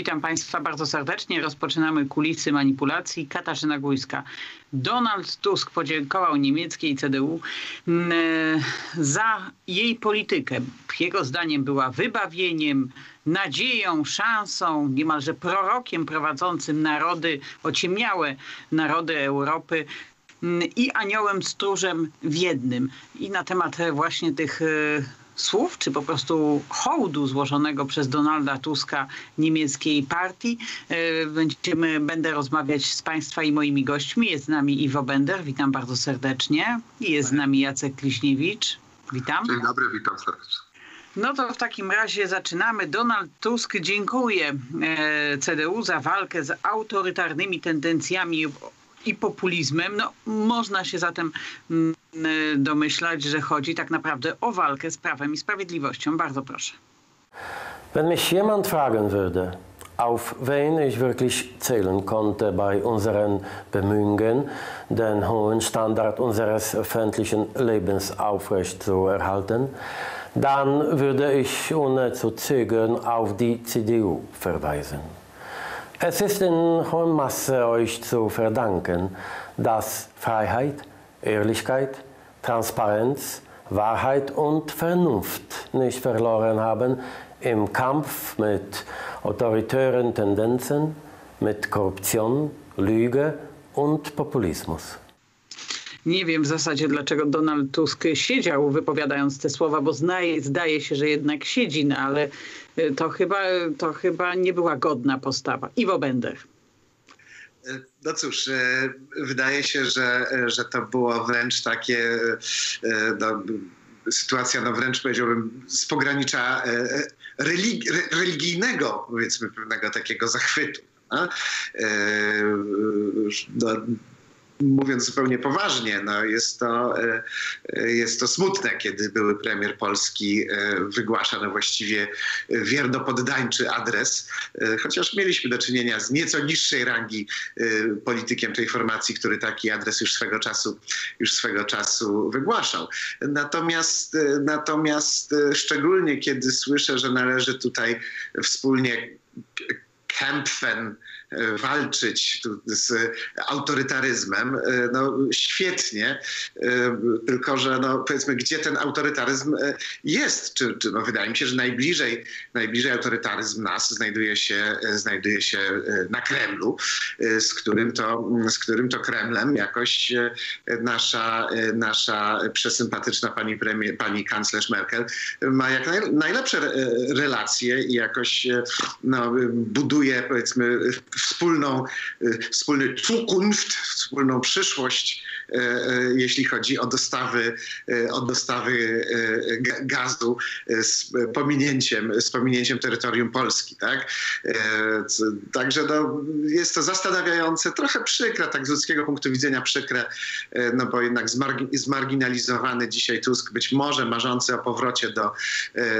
Witam Państwa bardzo serdecznie. Rozpoczynamy kulisy manipulacji. Katarzyna Gójska. Donald Tusk podziękował niemieckiej CDU mm, e, za jej politykę. Jego zdaniem była wybawieniem, nadzieją, szansą, niemalże prorokiem prowadzącym narody, ociemniałe narody Europy mm, i aniołem stróżem w jednym. I na temat właśnie tych e, słów, czy po prostu hołdu złożonego przez Donalda Tuska niemieckiej partii. E, będziemy, będę rozmawiać z Państwa i moimi gośćmi. Jest z nami Iwo Bender, witam bardzo serdecznie. I jest z nami Jacek Kliśniewicz, witam. Dzień dobry, witam serdecznie. No to w takim razie zaczynamy. Donald Tusk dziękuje e, CDU za walkę z autorytarnymi tendencjami i populizmem. No, można się zatem mm, domyślać, że chodzi tak naprawdę o walkę z prawem i sprawiedliwością. Bardzo proszę. Wenn mich jemand fragen würde, auf wen ich wirklich zählen konnte bei unseren Bemühungen, den hohen Standard unseres öffentlichen Lebens aufrechtzuerhalten, dann würde ich ohne zu zögern auf die CDU verweisen. Es ist in hohem Maße euch zu verdanken, dass Freiheit, Ehrlichkeit, Transparenz, Wahrheit und Vernunft nicht verloren haben im Kampf mit autoritären Tendenzen, mit Korruption, Lüge und Populismus. Nie wiem w zasadzie, dlaczego Donald Tusk siedział wypowiadając te słowa, bo znaje, zdaje się, że jednak siedzi, no ale y, to chyba, to chyba nie była godna postawa. Iwo Bender. No cóż, y, wydaje się, że, że to było wręcz takie y, no, sytuacja, no wręcz powiedziałbym, z pogranicza religi religijnego, powiedzmy, pewnego takiego zachwytu. No, mówiąc zupełnie poważnie, no jest, to, e, e, jest to smutne, kiedy były premier Polski e, wygłasza no właściwie wiernopoddańczy adres, chociaż mieliśmy do czynienia z nieco niższej rangi politykiem tej formacji, który taki adres już swego czasu, już swego czasu wygłaszał. Natomiast, natomiast szczególnie kiedy słyszę, że należy tutaj wspólnie kämpfen, walczyć z autorytaryzmem, e, no świetnie, e, tylko że no, powiedzmy, gdzie ten autorytaryzm e, jest? Czy, czy no, wydaje mi się, że najbliżej, najbliżej autorytaryzm nas znajduje się, znajduje się na Kremlu, z którym to, z którym to Kremlem jakoś nasza, nasza przesympatyczna pani, premier, pani kanclerz Merkel ma jak najlepsze relacje i jakoś no, buduje powiedzmy wspólną, y, wspólny Zukunft, wspólną przyszłość, jeśli chodzi o dostawy, e, o dostawy gazu z pominięciem, z pominięciem terytorium Polski. Tak? Także no, jest to zastanawiające, trochę przykre, tak z ludzkiego punktu widzenia przykre, no bo jednak zmarginalizowany dzisiaj Tusk, być może marzący o powrocie do,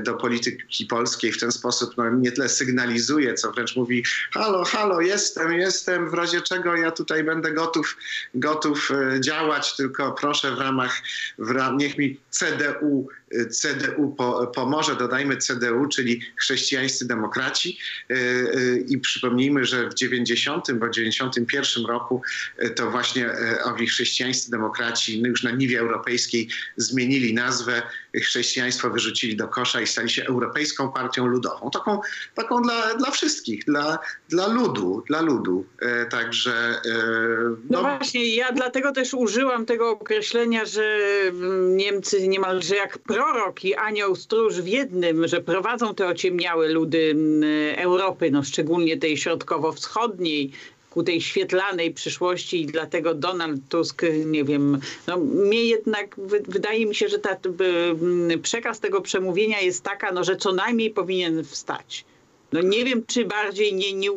do polityki polskiej w ten sposób no, nie tyle sygnalizuje, co wręcz mówi halo, halo, jestem, jestem, w razie czego ja tutaj będę gotów, gotów e, działać, tylko proszę w ramach, w ram, niech mi CDU CDU po, pomoże, dodajmy CDU, czyli chrześcijańscy demokraci e, e, i przypomnijmy, że w 90 bo 91 roku e, to właśnie owi chrześcijańscy demokraci już na niwie europejskiej zmienili nazwę, chrześcijaństwo wyrzucili do kosza i stali się Europejską Partią Ludową. Taką, taką dla, dla wszystkich, dla, dla ludu, dla ludu. Także... No, no właśnie, ja dlatego też użyłam tego określenia, że Niemcy niemalże jak prorok i anioł stróż w jednym, że prowadzą te ociemniałe ludy Europy, no szczególnie tej środkowo-wschodniej, ku tej świetlanej przyszłości i dlatego Donald Tusk, nie wiem, no mnie jednak wydaje mi się, że ta, przekaz tego przemówienia jest taka, no, że co najmniej powinien wstać no nie wiem, czy bardziej nie, nie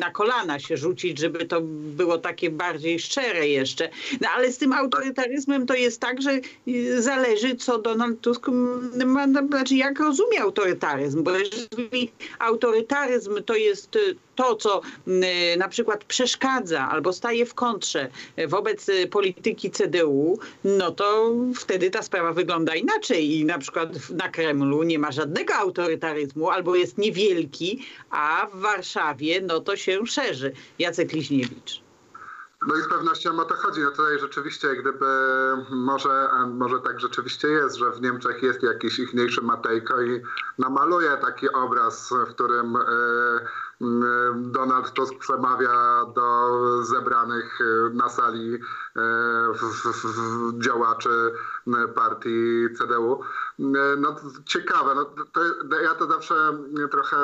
na kolana się rzucić, żeby to było takie bardziej szczere jeszcze. No ale z tym autorytaryzmem to jest tak, że y, zależy, co Donald Tusk ma, znaczy jak rozumie autorytaryzm, bo jeżeli autorytaryzm to jest y, to, co y, na przykład przeszkadza albo staje w kontrze wobec polityki CDU, no to wtedy ta sprawa wygląda inaczej i na przykład na Kremlu nie ma żadnego autorytaryzmu albo jest niewielki, a w Warszawie no to się szerzy. Jacek Liźniewicz. No i z pewnością o to chodzi. No tutaj rzeczywiście, gdyby może, może tak rzeczywiście jest, że w Niemczech jest jakiś ichniejszy Matejko i namaluje taki obraz, w którym e, Donald Tusk przemawia do zebranych e, na sali e, działaczy partii CDU. No ciekawe, no, to, ja to zawsze trochę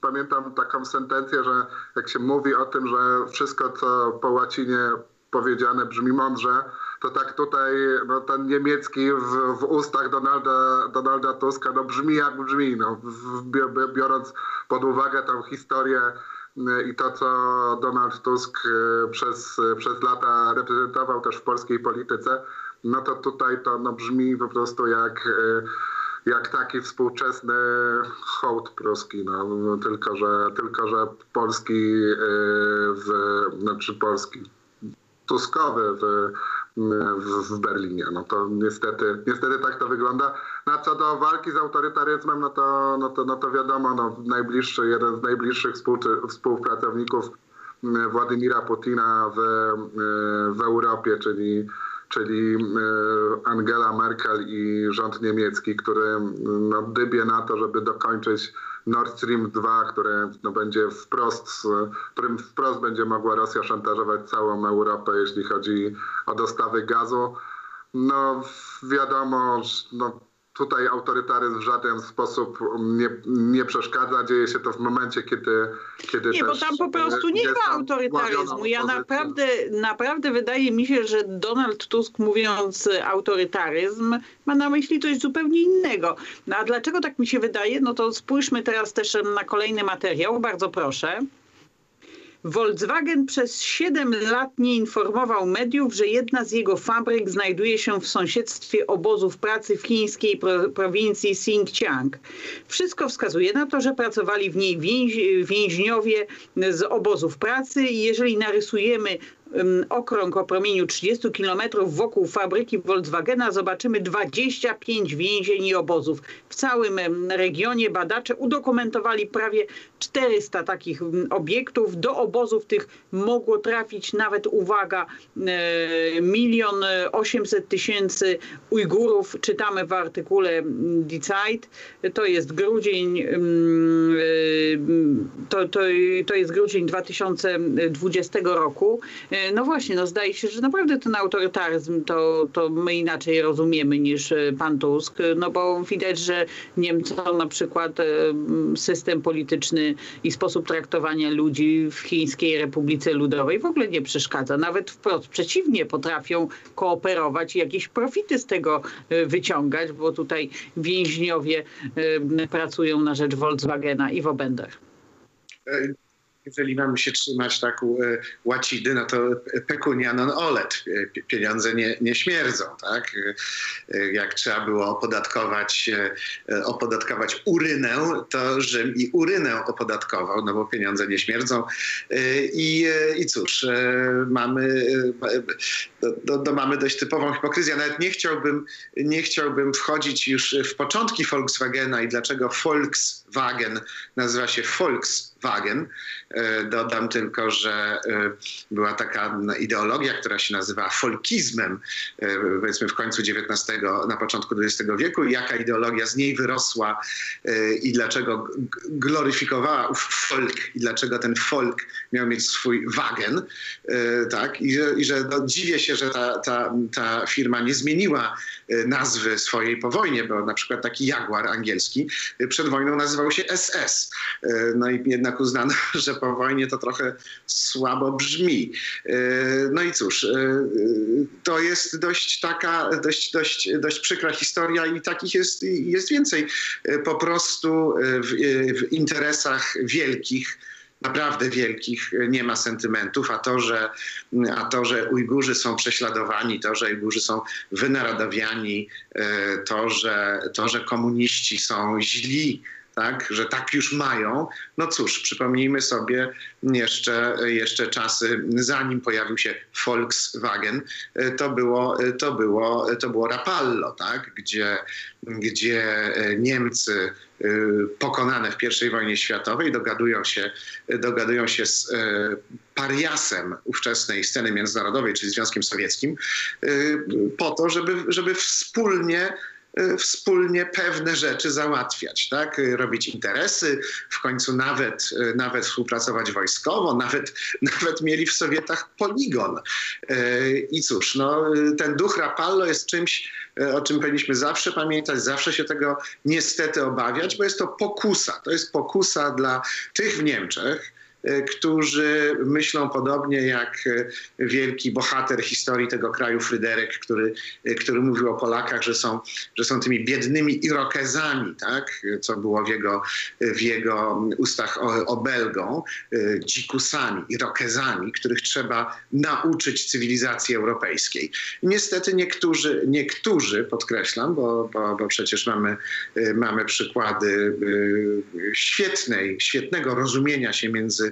pamiętam taką sentencję, że jak się mówi o tym, że wszystko co po łacinie powiedziane brzmi mądrze, to tak tutaj no, ten niemiecki w, w ustach Donalda, Donalda Tuska no, brzmi jak brzmi, no, biorąc pod uwagę tą historię y, i to, co Donald Tusk y, przez, przez lata reprezentował też w polskiej polityce, no to tutaj to no, brzmi po prostu jak, y, jak taki współczesny hołd pruski, no, no, tylko, że, tylko, że polski, w, znaczy polski, tuskowy w, w, Berlinie. No to niestety, niestety tak to wygląda. Na co do walki z autorytaryzmem, no to, no to, no to wiadomo, no najbliższy, jeden z najbliższych współpracowników Władimira Putina w, w Europie, czyli czyli Angela Merkel i rząd niemiecki, który no, dybie na to, żeby dokończyć Nord Stream 2, które no, będzie wprost, którym wprost będzie mogła Rosja szantażować całą Europę, jeśli chodzi o dostawy gazu. No wiadomo, no, tutaj autorytaryzm w żaden sposób nie, nie przeszkadza. Dzieje się to w momencie, kiedy. kiedy nie, bo tam po prostu nie ma autorytaryzmu. Ja naprawdę, naprawdę wydaje mi się, że Donald Tusk mówiąc autorytaryzm ma na myśli coś zupełnie innego. No a dlaczego tak mi się wydaje? No to spójrzmy teraz też na kolejny materiał. Bardzo proszę. Volkswagen przez 7 lat nie informował mediów, że jedna z jego fabryk znajduje się w sąsiedztwie obozów pracy w chińskiej prowincji Xinjiang. Wszystko wskazuje na to, że pracowali w niej więź więźniowie z obozów pracy i jeżeli narysujemy okrąg o promieniu 30 km wokół fabryki Volkswagena zobaczymy 25 więzień i obozów. W całym regionie badacze udokumentowali prawie 400 takich obiektów. Do obozów tych mogło trafić nawet, uwaga, e, milion osiemset tysięcy Ujgurów. Czytamy w artykule Die Zeit. To jest grudzień, e, to, to, to jest grudzień 2020 roku. No właśnie, no zdaje się, że naprawdę ten autorytaryzm to, to my inaczej rozumiemy niż e, pan Tusk, no bo widać, że Niemcom na przykład e, system polityczny i sposób traktowania ludzi w Chińskiej Republice Ludowej w ogóle nie przeszkadza. Nawet wprost przeciwnie, potrafią kooperować i jakieś profity z tego e, wyciągać, bo tutaj więźniowie pracują na rzecz Volkswagena i Wobender jeżeli mamy się trzymać tak e, łacidy, no to pecunia non olet, e, pieniądze nie, nie śmierdzą, tak? E, jak trzeba było opodatkować, opodatkować urynę, to Rzym i urynę opodatkował, no bo pieniądze nie śmierdzą. I, i cóż, mamy, do, do, mamy dość typową hipokryzję. Nawet nie chciałbym, nie chciałbym wchodzić już w początki Volkswagena i dlaczego Volkswagen nazywa się Volkswagen. E, dodam tylko, że e, była taka ideologia, która się nazywa folkizmem, e, powiedzmy w końcu XIX, na początku XX wieku. I jaka ideologia z niej wyrosła i dlaczego gloryfikowała ów folk i dlaczego ten folk miał mieć swój wagen. Tak? I, i że no, dziwię się, że ta, ta, ta firma nie zmieniła nazwy swojej po wojnie, bo na przykład taki Jaguar angielski przed wojną nazywał się SS. No i jednak uznano, że po wojnie to trochę słabo brzmi. E, no i cóż, e, to jest dość taka, dość, dość, dość przykra historia i takich jest, jest więcej. E, po prostu w, w interesach wielkich, naprawdę wielkich nie ma sentymentów, a to, że, a to, że Ujgurzy są prześladowani, to, że Ujgurzy są wynarodowiani, to, że, to, że komuniści są źli tak, że tak już mają. No cóż, przypomnijmy sobie jeszcze, jeszcze czasy, zanim pojawił się Volkswagen, to było, to było, to było Rapallo, tak, gdzie, gdzie Niemcy pokonane w I wojnie światowej dogadują się, dogadują się z pariasem ówczesnej sceny międzynarodowej, czyli Związkiem Sowieckim, po to, żeby, żeby wspólnie Y, wspólnie pewne rzeczy załatwiać, tak? robić interesy, w końcu nawet, y, nawet współpracować wojskowo, nawet, nawet mieli w Sowietach poligon. Y, I cóż, no, ten duch Rapallo jest czymś, o czym powinniśmy zawsze pamiętać, zawsze się tego niestety obawiać, bo jest to pokusa. To jest pokusa dla tych w Niemczech, którzy myślą podobnie jak e, wielki bohater historii tego kraju Fryderyk, który, e, który mówił o Polakach, że są, że są tymi biednymi Irokezami, tak? co było w jego, w jego ustach obelgą, dzikusami, Irokezami, których trzeba nauczyć cywilizacji europejskiej. Niestety niektórzy, niektórzy podkreślam, bo, bo, bo przecież mamy, mamy przykłady świetnej, świetnego rozumienia się między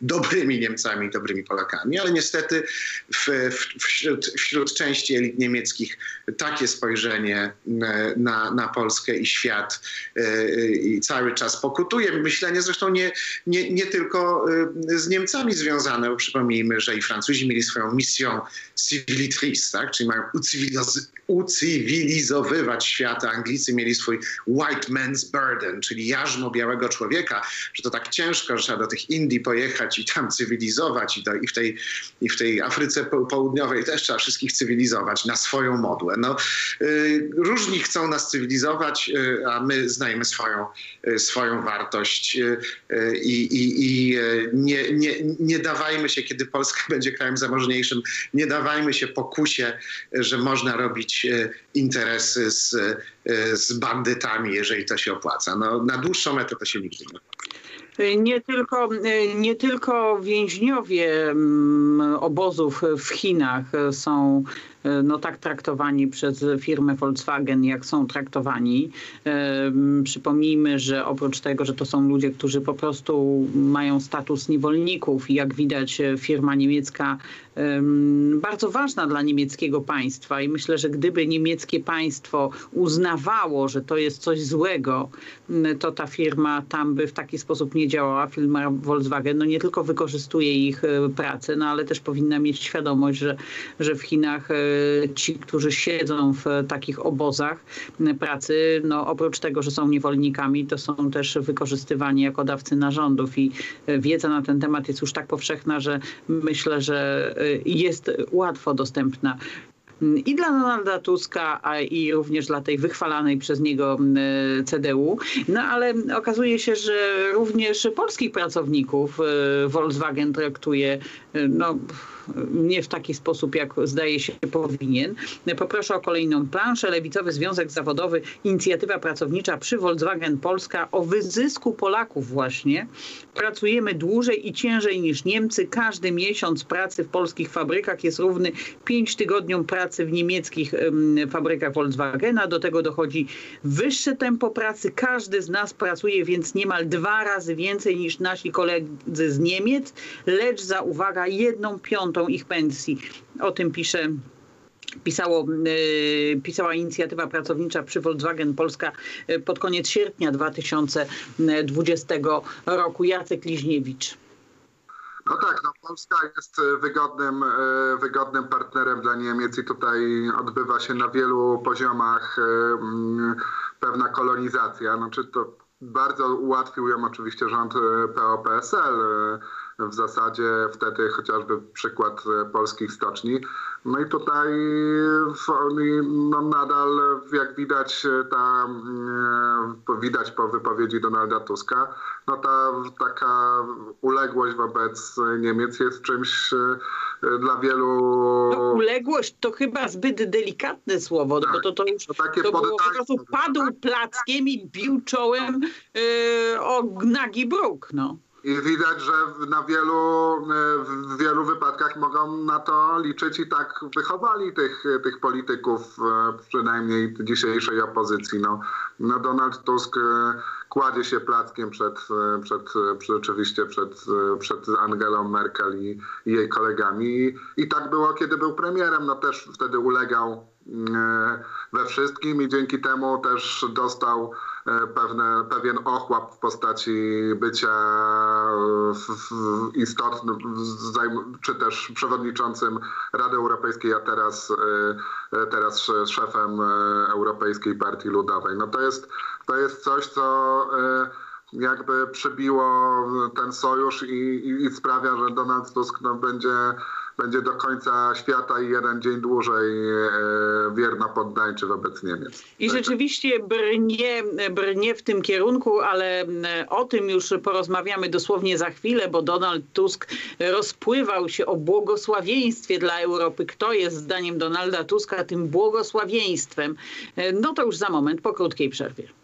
dobrymi Niemcami, dobrymi Polakami, ale niestety w, w, wśród, wśród części elit niemieckich takie spojrzenie e, na, na Polskę i świat e, i cały czas pokutuje. Myślenie zresztą nie, nie, nie tylko e, z Niemcami związane, bo przypomnijmy, że i Francuzi mieli swoją misją civilitrice, tak? czyli mają ucywilizowywać świat. Anglicy mieli swój white man's burden, czyli jarzmo białego człowieka, że to tak ciężko, że trzeba do tych Indii pojechać i tam cywilizować i, to, i, w, tej, i w tej Afryce Południowej też trzeba wszystkich cywilizować na swoją modłę. No, y, różni chcą nas cywilizować, y, a my znajemy swoją, y, swoją wartość i, nie, nie, nie dawajmy się, kiedy Polska będzie krajem zamożniejszym, nie dawajmy się pokusie, że można robić interesy z, z bandytami, jeżeli to się opłaca. No, na dłuższą metę to się nigdy nie opłaca. Nie tylko, nie tylko więźniowie mm, obozów w Chinach są no tak traktowani przez firmę Volkswagen, jak są traktowani. Przypomnijmy, że oprócz tego, że to są ludzie, którzy po prostu mają status niewolników i jak widać firma niemiecka bardzo ważna dla niemieckiego państwa i myślę, że gdyby niemieckie państwo uznawało, że to jest coś złego, to ta firma tam by w taki sposób nie działała. Firma Volkswagen no nie tylko wykorzystuje ich e, pracę, no ale też powinna mieć świadomość, że, że w Chinach e, ci, którzy siedzą w takich obozach pracy, no oprócz tego, że są niewolnikami, to są też wykorzystywani jako dawcy narządów i e, wiedza na ten temat jest już tak powszechna, że myślę, że jest łatwo dostępna i dla Donalda Tuska, a i również dla tej wychwalanej przez niego CDU. No ale okazuje się, że również polskich pracowników e, Volkswagen traktuje e, no, nie w taki sposób, jak zdaje się powinien. Poproszę o kolejną planszę. Lewicowy Związek Zawodowy, Inicjatywa Pracownicza przy Volkswagen Polska o wyzysku Polaków właśnie. Pracujemy dłużej i ciężej niż Niemcy. Każdy miesiąc pracy w polskich fabrykach jest równy 5 tygodniom pracy w niemieckich fabrykach Volkswagena. Do tego dochodzi wyższe tempo pracy. Każdy z nas pracuje więc niemal dwa razy więcej niż nasi koledzy z Niemiec, lecz za uwaga jedną piątą ich pensji. O tym pisze Pisało, y, pisała inicjatywa pracownicza przy Volkswagen Polska y, pod koniec sierpnia 2020 roku. Jacek Liźniewicz. No tak, no Polska jest wygodnym, y, wygodnym partnerem dla Niemiec i tutaj odbywa się na wielu poziomach mm, pewna kolonizacja. Znaczy to bardzo ułatwił ją oczywiście rząd PO-PSL w zasadzie wtedy chociażby przykład e, polskich stoczni. No i tutaj no nadal, jak widać, e, ta, e, widać po wypowiedzi Donalda Tuska, no ta taka uległość wobec Niemiec jest czymś dla wielu... No, uległość to chyba zbyt delikatne słowo, tak. bo to, to już to, takie to było po prostu padł plackiem i bił czołem yy, o nagi bruk, no. I widać, że na wielu, e, w wielu wypadkach mogą na to liczyć i tak wychowali tych, tych polityków, e, przynajmniej dzisiejszej opozycji. No, no Donald Tusk e, kładzie się plackiem przed, przed, oczywiście przed, przed Angelą Merkel i, i jej kolegami. I, I tak było, kiedy był premierem. No też wtedy ulegał we wszystkim i dzięki temu też dostał E, pewne, pewien ochłap w postaci bycia istotnym, czy też przewodniczącym Rady Europejskiej, a teraz, e, teraz szefem e, Europejskiej Partii Ludowej. No to jest, to jest coś, co jakby przybiło ten sojusz i, i, i sprawia, że Donald Tusk no, będzie będzie do końca świata i jeden dzień dłużej e, wierno poddańczy wobec Niemiec. I rzeczywiście brnie, brnie w tym kierunku, ale o tym już porozmawiamy dosłownie za chwilę, bo Donald Tusk rozpływał się o błogosławieństwie dla Europy. Kto jest zdaniem Donalda Tuska tym błogosławieństwem? E, no to już za moment, po krótkiej przerwie.